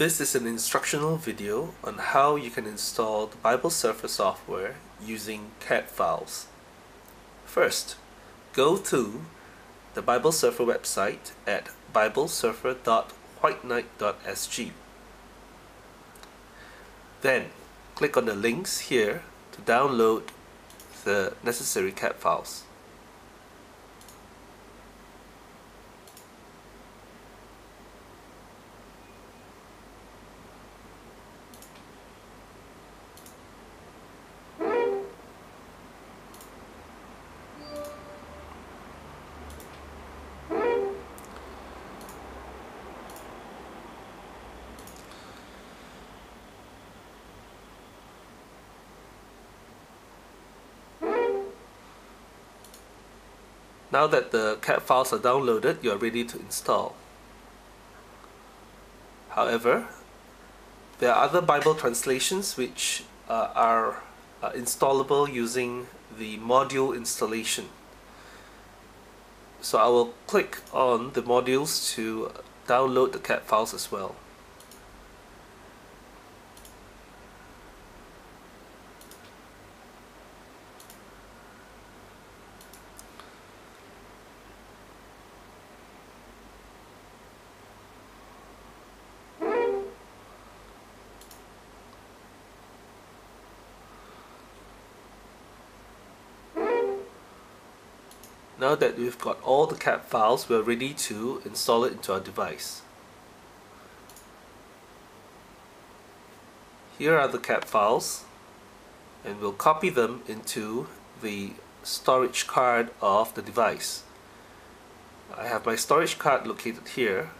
This is an instructional video on how you can install the BibleSurfer software using CAB files. First, go to the BibleSurfer website at biblesurfer.whiteknight.sg. Then, click on the links here to download the necessary CAB files. Now that the CAB files are downloaded, you are ready to install. However, there are other Bible translations which uh, are uh, installable using the module installation. So I will click on the modules to download the CAB files as well. Now that we've got all the CAB files, we're ready to install it into our device. Here are the CAB files and we'll copy them into the storage card of the device. I have my storage card located here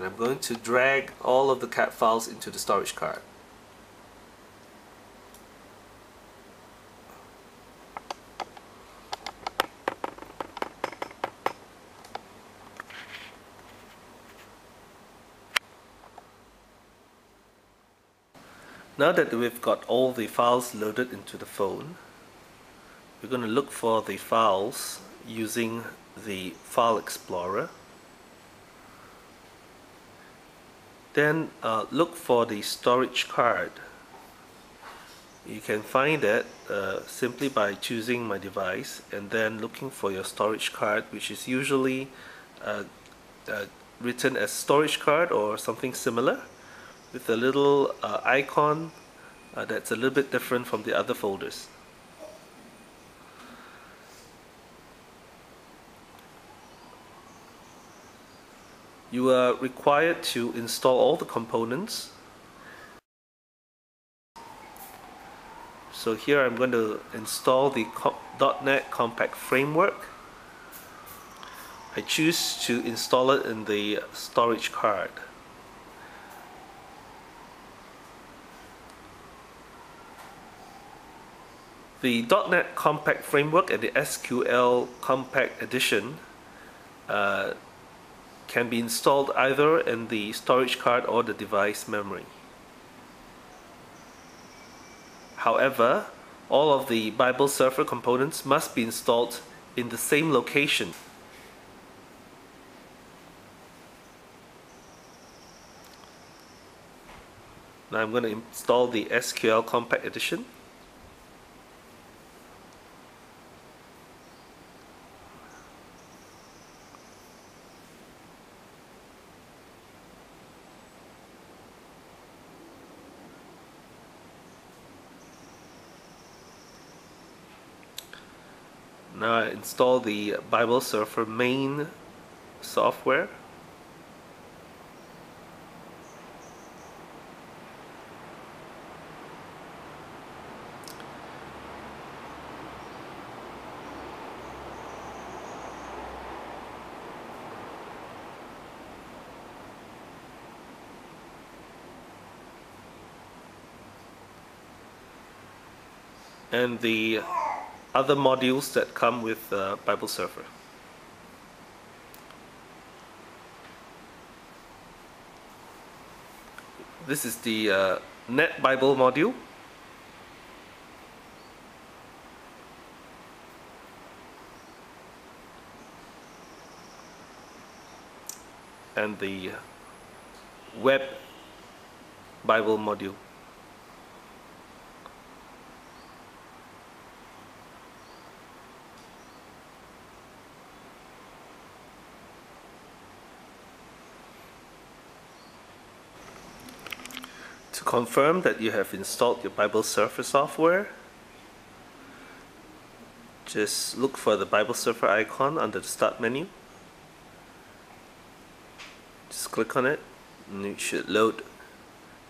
and I'm going to drag all of the CAB files into the storage card. Now that we've got all the files loaded into the phone, we're going to look for the files using the File Explorer then uh, look for the storage card. You can find that uh, simply by choosing my device and then looking for your storage card which is usually uh, uh written as storage card or something similar with a little uh, icon uh, that's a little bit different from the other folders you are required to install all the components. So here I'm going to install the .NET Compact Framework. I choose to install it in the storage card. The .NET Compact Framework and the SQL Compact Edition uh, can be installed either in the storage card or the device memory. However, all of the BibleSurfer components must be installed in the same location. Now I'm going to install the SQL Compact Edition. Now I install the BibleSurfer main software. and the other modules that come with uh, BibleSurfer. This is the uh, Net Bible module. and the uh, web Bible module. To confirm that you have installed your BibleSurfer software, just look for the BibleSurfer icon under the Start menu. Just click on it and it should load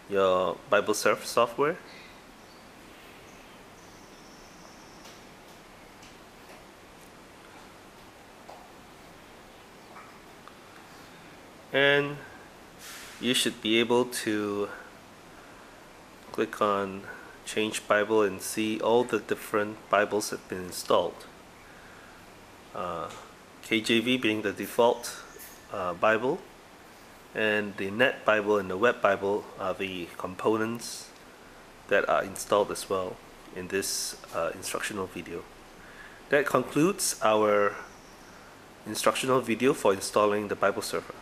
your BibleSurfer software. And you should be able to click on change Bible and see all the different Bibles that have been installed. Uh, KJV being the default uh, Bible and the Net Bible and the Web Bible are the components that are installed as well in this uh, instructional video. That concludes our instructional video for installing the BibleSurfer.